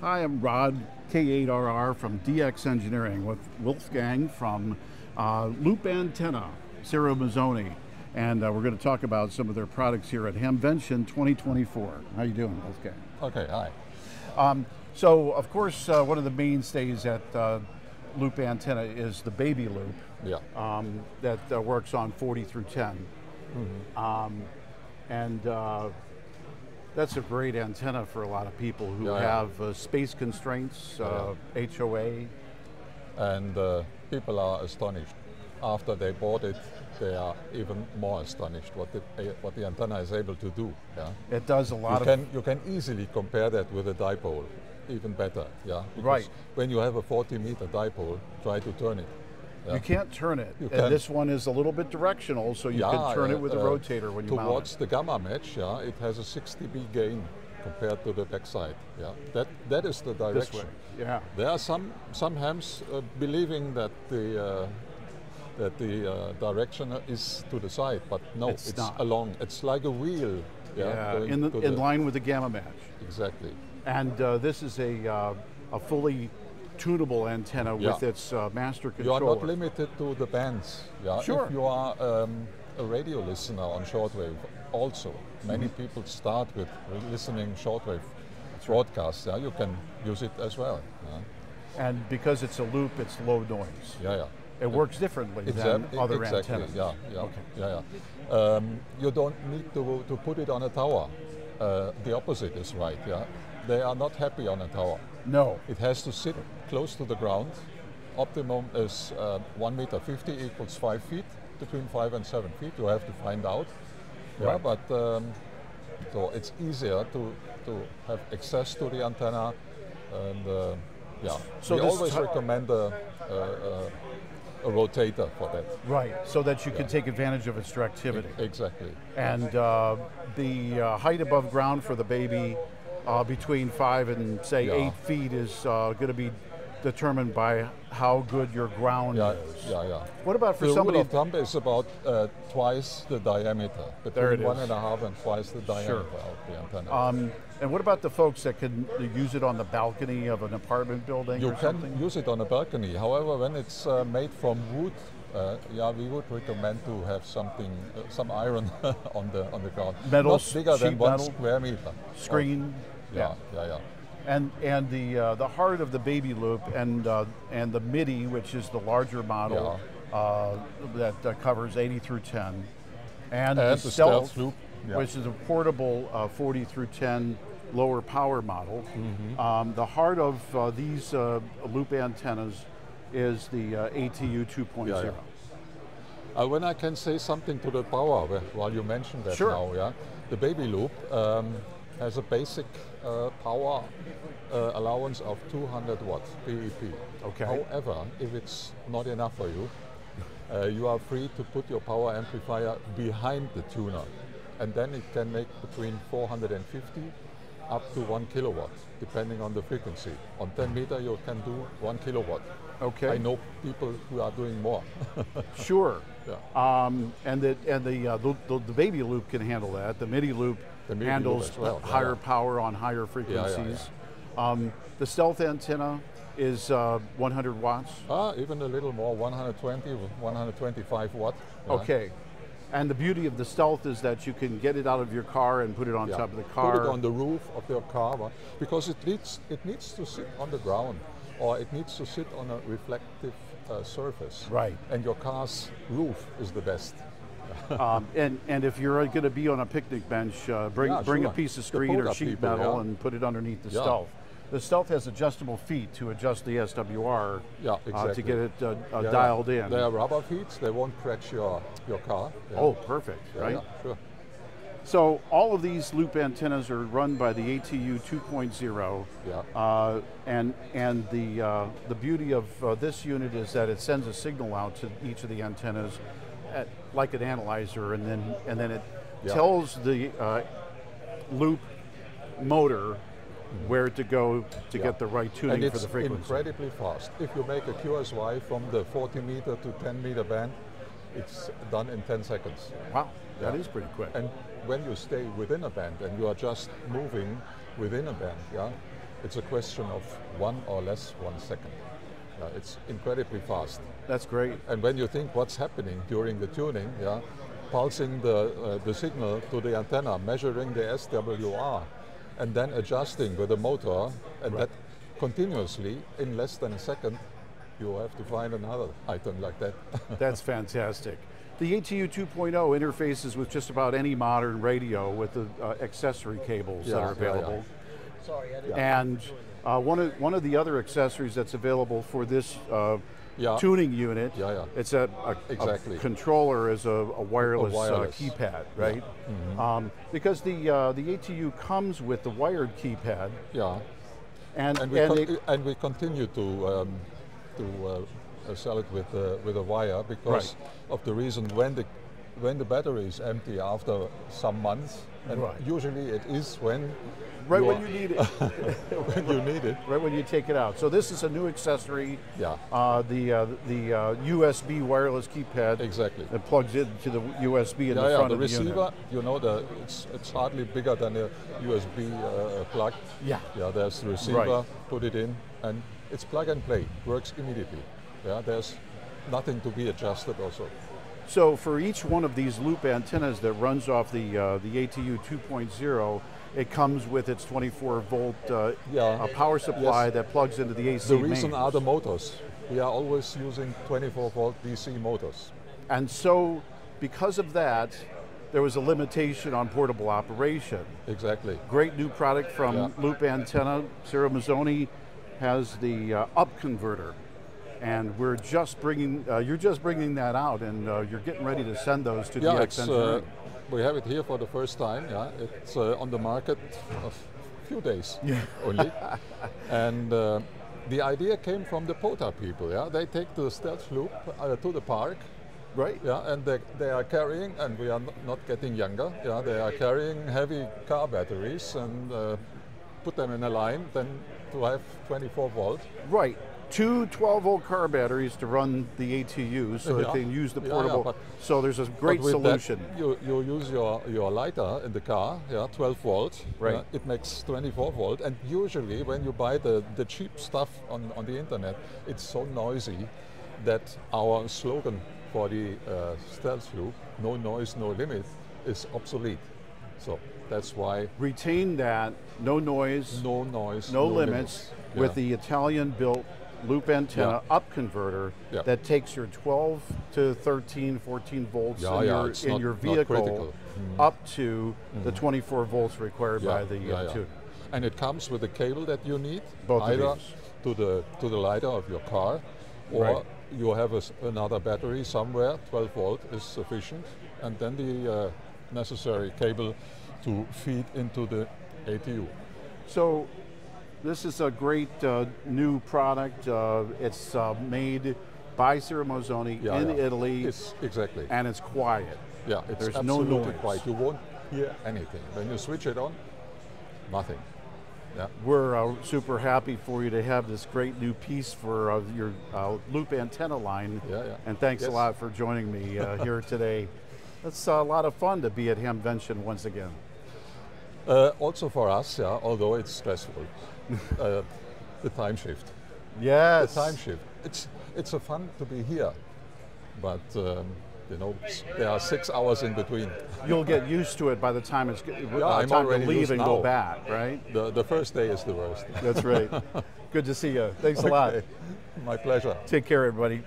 Hi, I'm Rod K8RR from DX Engineering with Wolfgang from uh, Loop Antenna, Ciro Mazzoni. And uh, we're going to talk about some of their products here at Hamvention 2024. How you doing, Wolfgang? Okay, hi. Um, so, of course, uh, one of the mainstays at uh, Loop Antenna is the Baby Loop Yeah. um, that uh, works on 40 through 10. Um, and uh, that's a great antenna for a lot of people who Yeah, yeah. have uh, space constraints, uh, HOA. And uh, people are astonished. After they bought it, they are even more astonished what the, eh, what the antenna is able to do. Yeah. It does a You lot of can, you can easily compare that with a dipole, even better. Yeah. Because Right. When you have a 40 meter dipole, try to turn it. Yeah. You can't turn it. You and can. this one is a little bit directional, so you can turn uh, it with a uh, rotator when you mount it. Towards the gamma match, yeah, it has a 6 dB gain compared to the backside. Yeah, that that is the direction. Yeah. There are some some hams uh, believing that the uh, that the uh, direction is to the side, but no, It's it's, not. along. It's like a wheel. Yeah, Yeah, in, the, in line with the gamma match. Exactly. And uh, this is a, uh, a fully tunable antenna with its uh, master You controller. are not limited to the bands. Yeah. Sure. If you are um, a radio listener on shortwave, also many Mm-hmm. people start with listening shortwave broadcasts. Yeah, you can use it as well. Yeah, And because it's a loop, it's low noise. yeah. yeah. It works differently than other exactly. antennas. Yeah, yeah, Okay. yeah, yeah. Um, you don't need to, to put it on a tower. Uh, the opposite is right. Yeah, they are not happy on a tower. No. It has to sit close to the ground. Optimum is uh, 1 meter 50 equals 5 feet, between 5 and 7 feet. You have to find out. Yeah, but um, so it's easier to, to have access to the antenna. And uh, yeah, So we always recommend a, a, a, a rotator for that. Right, so that you can take advantage of its directivity. Exactly. And uh, the uh, height above ground for the baby uh, between five and say Yeah. eight feet is uh, going to be determined by how good your ground Yeah, is. yeah, yeah. What about for the somebody? rule of thumb is about uh, twice the diameter, There it between one and a half and twice the diameter of the antenna. Um, and what about the folks that can use it on the balcony of an apartment building you can something? use it on a balcony. However, when it's uh, made from wood, uh, yeah, we would recommend to have something, uh, some iron on the on the ground. Metal, not bigger than sheet one metal? square meter. Screen. Yeah, yeah, yeah. And and the uh, the heart of the baby loop and uh, and the MIDI, which is the larger model uh, that uh, covers 80 through 10, and, the, stealth, stealth loop, yeah. which is a portable uh, 40 through 10 lower power model. Mm-hmm. Um, the heart of uh, these uh, loop antennas is the uh, ATU 2.0. Yeah, yeah. Uh, when I can say something to the power, wh- while you mentioned that Sure. now, yeah, the baby loop um, has a basic uh, power uh, allowance of 200 watts PEP. Okay. However, if it's not enough for you, uh, you are free to put your power amplifier behind the tuner, and then it can make between 450 up to one kilowatt, depending on the frequency. On 10 meter, you can do one kilowatt. Okay. I know people who are doing more. Sure. Yeah. Um, and the and the, uh, the, the baby loop can handle that. The MIDI loop The MIDI handles well, higher power on higher frequencies. Um, the stealth antenna is uh, 100 watts. Ah, even a little more, 120, 125 watt. yeah. Okay. And the beauty of the stealth is that you can get it out of your car and put it on Yeah. top of the car. Put it on the roof of your car because it needs it needs to sit on the ground or it needs to sit on a reflective uh, surface. Right. And your car's roof is the best. um, and and if you're going to be on a picnic bench, uh, bring Yeah, bring a piece of screen or sheet people, metal yeah. and put it underneath the Yeah. stealth. The stealth has adjustable feet to adjust the SWR Yeah, uh, to get it uh, uh, dialed in. They are rubber feet. They won't scratch your your car. Oh, perfect, right? yeah, sure. So all of these loop antennas are run by the ATU 2.0, Yeah. uh, and and the uh, the beauty of uh, this unit is that it sends a signal out to each of the antennas, at, like an analyzer, and then and then it Yeah. tells the uh, loop motor where to go to Yeah. get the right tuning and for the frequency. It's incredibly fast. If you make a QSY from the 40 meter to 10 meter band, it's done in 10 seconds. Wow, that Yeah. is pretty quick. And when you stay within a band and you are just moving within a band, yeah, It's a question of one or less one second. Yeah, it's incredibly fast. That's great. And when you think what's happening during the tuning, yeah, pulsing the, uh, the signal to the antenna, measuring the SWR, and then adjusting with the motor, and Right. that continuously in less than a second, you have to find another item like that. That's fantastic. The ATU 2.0 interfaces with just about any modern radio with the uh, accessory cables that Yeah, are yeah, yeah. available. Sorry, I didn't. And uh, one, of, one of the other accessories that's available for this uh, Yeah. tuning unit, Yeah, yeah. it's a, a, a Exactly. controller is a, a wireless, wireless. Uh, keypad, right? Um, because the, uh, the ATU comes with the wired keypad, yeah. and, And we, and con- it- and we continue to um, to uh, uh, sell it with uh, with a wire because of the reason when the when the battery is empty after some months, and Right. usually it is when right you when you need it, when you need it. right when you take it out. So this is a new accessory. Yeah. Uh, the uh, the uh, USB wireless keypad Exactly. that plugs into the USB in Yeah, the yeah. front The of the unit. receiver, you know, the it's it's hardly bigger than a USB uh, plug. Yeah. Yeah. There's the receiver. Right. Put it in, and it's plug and play. Works immediately. Yeah. There's nothing to be adjusted also. So for each one of these loop antennas that runs off the uh, the ATU 2.0, it comes with its 24 volt uh, Yeah. uh, power supply Yes. that plugs into the AC The reason mains. are the motors. We are always using 24 volt DC motors. And so because of that, there was a limitation on portable operation. Exactly. Great new product from Yeah. Loop Antenna. Ciro Mazzoni has the uh, up converter. And we're just bringing, uh, you're just bringing that out and uh, you're getting ready to send those to Yeah, uh, Engineering. We have it here for the first time. Yeah, it's uh, on the market a few days Yeah. only. and uh, the idea came from the POTA people. Yeah, they take the stealth loop uh, to the park. right? Yeah, and they, they are carrying, and we are not getting younger. Yeah, they are carrying heavy car batteries and uh, put them in a line, then to have 24 volt. Right. Two 12 volt car batteries to run the ATU so that they can use the Yeah, yeah, portable. but- so there's a great with solution. you, you use your, your lighter in the car, yeah, 12 volt. Right. yeah, it makes 24 volt. And usually when you buy the, the cheap stuff on, on the internet, it's so noisy that our slogan for the uh, stealth loop, no noise, no limit, is obsolete. So that's why Retain that, no noise, no noise, no, limits, with Yeah. the Italian built loop antenna Yeah. up converter Yeah. that takes your 12 to 13, 14 volts Yeah, in, your, in not- your vehicle critical. up to the 24 volts required by the uh, yeah. tuner. And it comes with a cable that you need, Both either to the to the lighter of your car, or Right. you have a another battery somewhere. 12 volt is sufficient, and then the uh, necessary cable to feed into the ATU. So this is a great uh, new product. Uh, it's uh, made by Ciro Mazzoni Yeah, in yeah. Italy, It's exactly. and it's quiet. yeah, it's there's no absolutely noise. quiet. You won't hear anything when you switch it on. Nothing. Yeah. We're uh, super happy for you to have this great new piece for uh, your uh, loop antenna line. Yeah, yeah. And thanks a lot for joining me uh, here today. It's a lot of fun to be at Hamvention once again. Uh, also for us, yeah, although it's stressful, uh, the time shift. Yes. The time shift. It's it's a fun to be here, but um, you know there are six hours in between. You'll get used to it by the time it's uh, I'm time to leave and go back, right? The the first day is the worst. That's right. Good to see you. Thanks a lot. My pleasure. Take care, everybody.